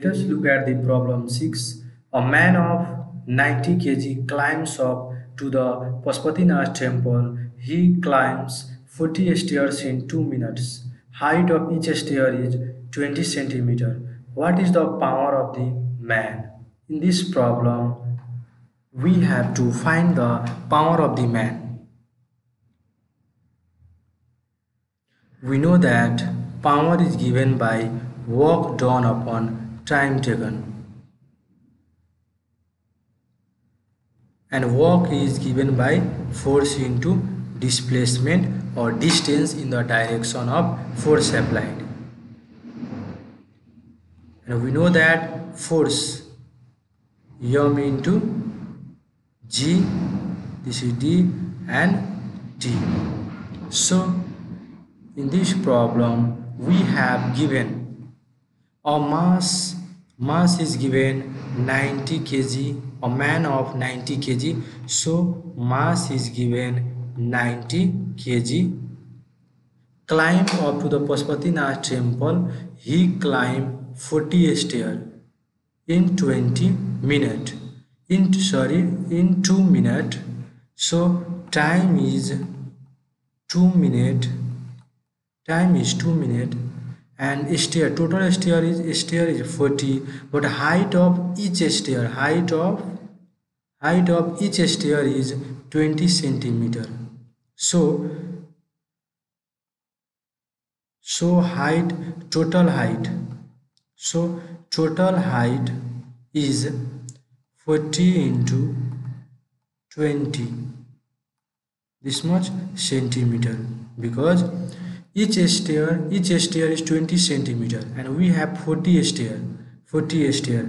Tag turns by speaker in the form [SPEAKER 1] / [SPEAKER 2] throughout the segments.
[SPEAKER 1] Let us look at the problem 6. A man of 90 kg climbs up to the Pashupatinath temple. He climbs 40 stairs in 2 minutes. Height of each stair is 20 centimeter. What is the power of the man? In this problem, we have to find the power of the man. We know that power is given by work done upon time taken. And work is given by force into displacement or distance in the direction of force applied. And we know that force m into g this is d and t. So in this problem we have given a mass mass is given 90 kg a man of 90 kg. So mass is given 90 kg. Climb up to the Pashupatinath temple. He climbed 40 stair in 20 minute in sorry in 2 minute so time is 2 minute time is 2 minute and stair total stair is stair is 40 but height of each stair height of height of each stair is 20 centimeter. So so height total height so total height is 40 into 20 this much centimeter because each stair each stair is 20 centimeter and we have 40 stair 40 stair.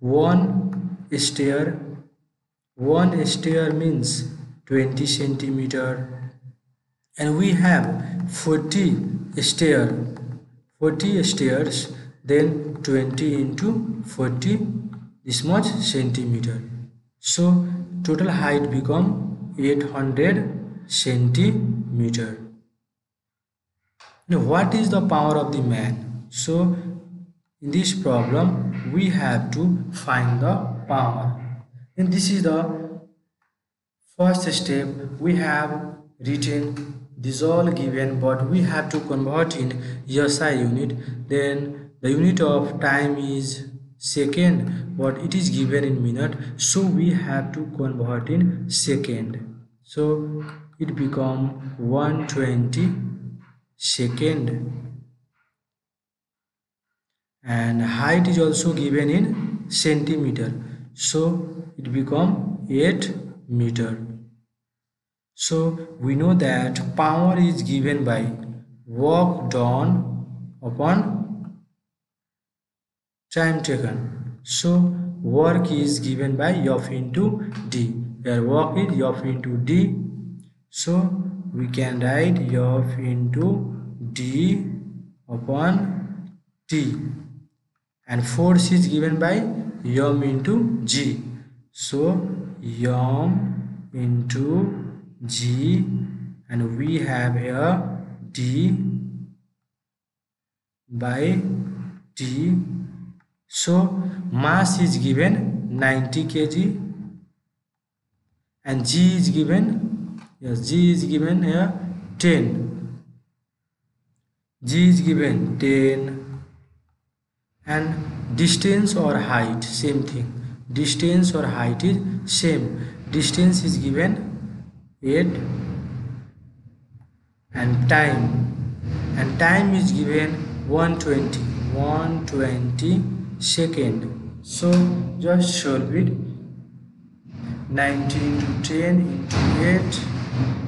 [SPEAKER 1] One stair one stair means 20 centimeter. And we have 40 stair 40 stairs then 20 into 40 this much centimeter. So total height become 800 centimeter now, what is the power of the man? So, in this problem, we have to find the power. And this is the first step. We have written this all given, but we have to convert in SI unit. Then the unit of time is second, but it is given in minute. So we have to convert in second. So it become 120 second. And height is also given in centimeter. So it become 8 meter. So we know that power is given by work done upon time taken. So work is given by f into d where work is f into d. So we can write f into d upon t. And force is given by m into g. So m into g. And we have here d by t. So mass is given 90 kg. And g is given yes g is given here 10 g is given 10 and distance or height same thing. Distance or height is same. Distance is given 8 and time. And time is given 120 120 second. So just solve it. 19 to 10 into 8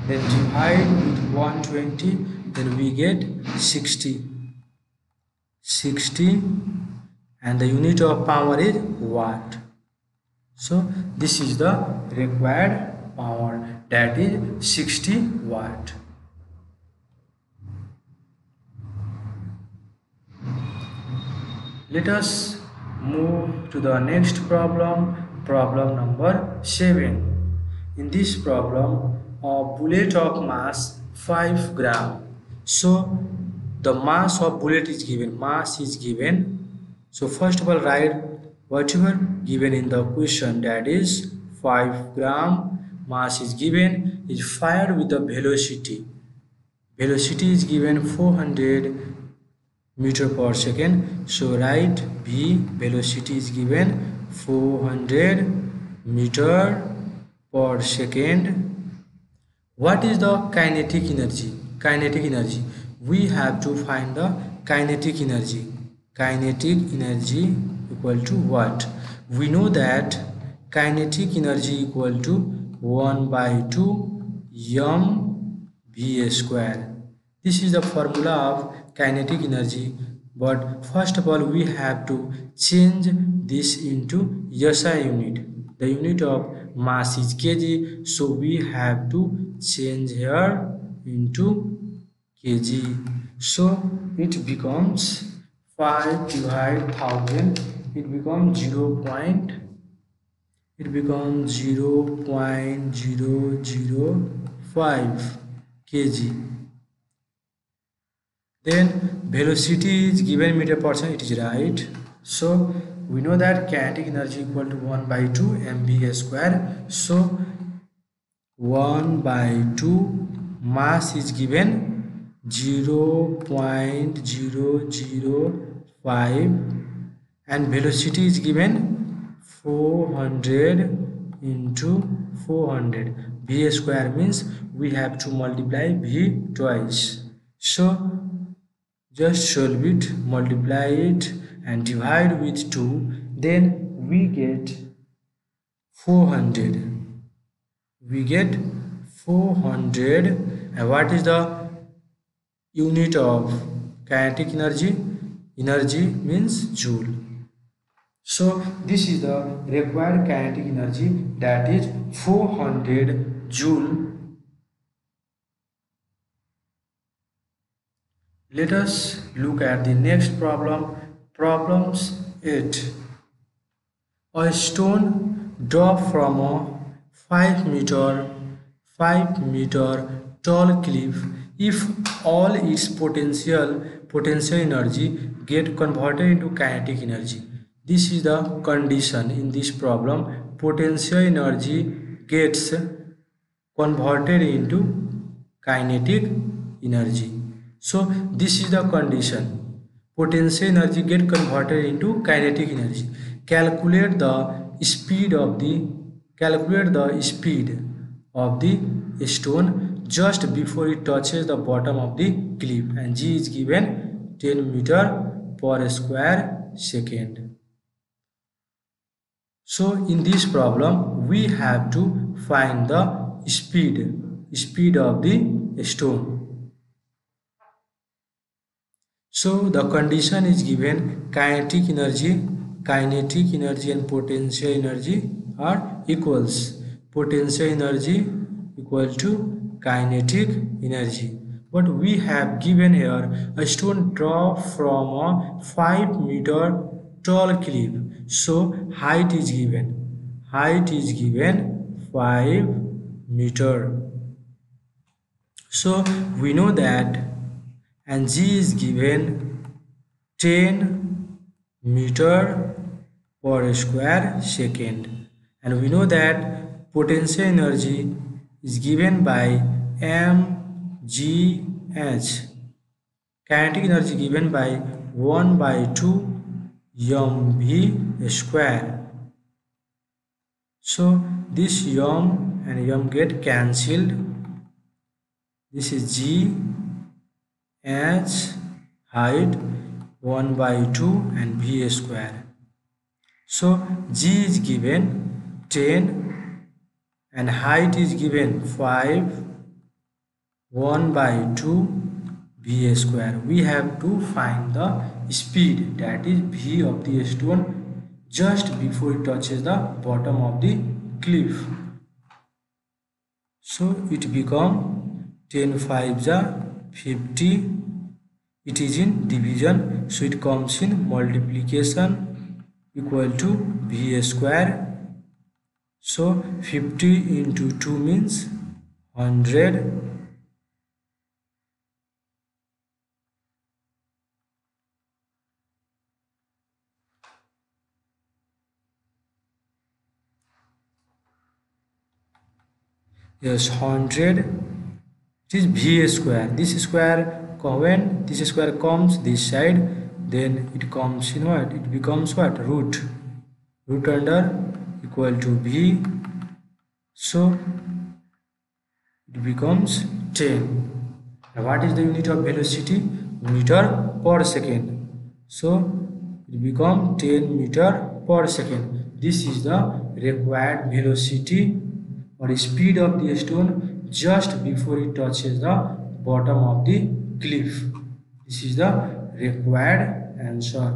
[SPEAKER 1] then divide with 120 then we get 60 60 and the unit of power is watt. So this is the required power that is 60 watt. Let us move to the next problem problem number 7 in this problem a bullet of mass 5 gram. So the mass of bullet is given mass is given. So first of all write whatever given in the question that is 5 gram mass is given is fired with the velocity. Velocity is given 400 meter per second. So write v velocity is given 400 meter per second what is the kinetic energy? Kinetic energy. We have to find the kinetic energy. Kinetic energy equal to what? We know that kinetic energy equal to 1 by 2 m v square. This is the formula of kinetic energy. But first of all we have to change this into SI unit the unit of mass is kg so we have to change here into kg. So it becomes 5 divided 1000 it becomes 0 point it becomes 0 0.005 kg. Then velocity is given meter per second it is right. So we know that kinetic energy equal to 1 by 2 mv square. So 1 by 2 mass is given 0 0.005 and velocity is given 400 into 400 v square means we have to multiply v twice. So just solve it multiply it and divide with 2 then we get 400 we get 400 and what is the unit of kinetic energy? Energy means joule. So this is the required kinetic energy that is 400 joule. Let us look at the next problem. Problems 8. A stone dropped from a 5 meter 5 meter tall cliff if all its potential potential energy get converted into kinetic energy this is the condition in this problem potential energy gets converted into kinetic energy so this is the condition. Potential energy get converted into kinetic energy. Calculate the speed of the calculate the speed of the stone just before it touches the bottom of the cliff and g is given 10 meter per square second. So in this problem we have to find the speed speed of the stone so the condition is given kinetic energy, kinetic energy and potential energy are equals. Potential energy equal to kinetic energy. But we have given here a stone drop from a 5 meter tall cliff. So height is given. Height is given 5 meter. So we know that and g is given 10 meter per square second. And we know that potential energy is given by mgh kinetic energy given by 1 by 2 mv square. So this m and m get cancelled. This is g h height 1 by 2 and v square. So g is given 10 and height is given 5 1 by 2 v square. We have to find the speed that is v of the stone just before it touches the bottom of the cliff. So it become 10 5 50 it is in division so it comes in multiplication equal to v square. So 50 into 2 means 100 yes 100 it is v square. This square when this square comes this side then it comes in what it becomes what? Root. Root under equal to v. So it becomes 10 now what is the unit of velocity? Meter per second. So it becomes 10 meter per second. This is the required velocity or speed of the stone just before it touches the bottom of the cliff. This is the required answer